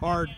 hard